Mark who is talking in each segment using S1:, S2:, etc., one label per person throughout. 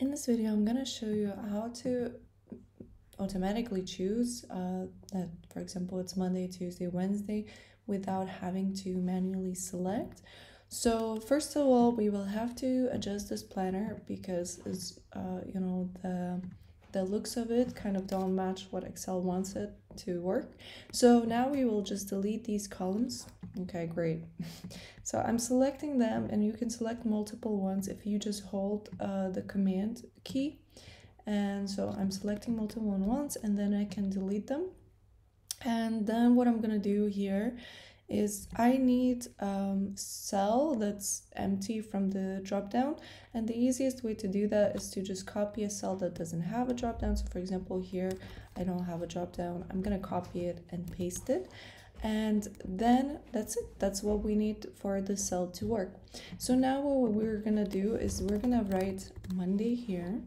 S1: In this video, I'm gonna show you how to automatically choose uh, that, for example, it's Monday, Tuesday, Wednesday without having to manually select. So first of all, we will have to adjust this planner because it's, uh, you know, the, the looks of it kind of don't match what Excel wants it to work. So now we will just delete these columns. Okay, great. so I'm selecting them and you can select multiple ones if you just hold uh, the command key. And so I'm selecting multiple ones and then I can delete them. And then what I'm gonna do here is I need um, cell that's empty from the dropdown and the easiest way to do that is to just copy a cell that doesn't have a dropdown. So for example here I don't have a dropdown. I'm gonna copy it and paste it and then that's it. That's what we need for the cell to work. So now what we're gonna do is we're gonna write Monday here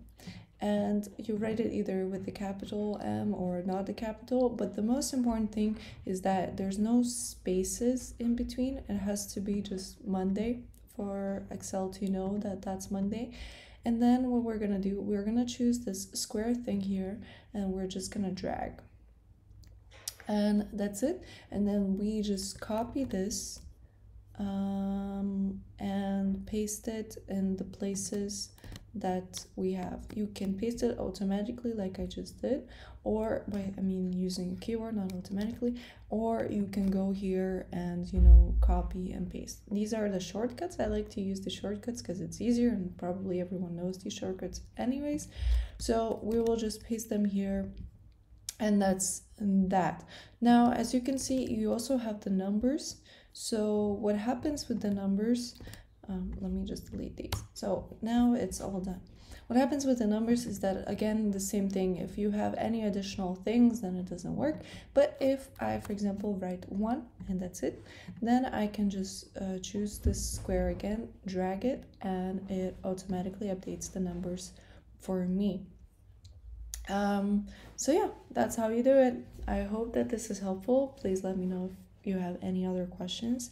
S1: and you write it either with the capital M or not the capital. But the most important thing is that there's no spaces in between. It has to be just Monday for Excel to know that that's Monday. And then what we're gonna do, we're gonna choose this square thing here and we're just gonna drag. And that's it. And then we just copy this um, and paste it in the places that we have. You can paste it automatically like I just did or by I mean using a keyword not automatically or you can go here and you know copy and paste. These are the shortcuts. I like to use the shortcuts because it's easier and probably everyone knows these shortcuts anyways. So we will just paste them here and that's that. Now as you can see you also have the numbers. So what happens with the numbers um, let me just delete these. So now it's all done. What happens with the numbers is that again the same thing. If you have any additional things then it doesn't work. But if I for example write one and that's it then I can just uh, choose this square again drag it and it automatically updates the numbers for me. Um, so yeah that's how you do it. I hope that this is helpful. Please let me know if you have any other questions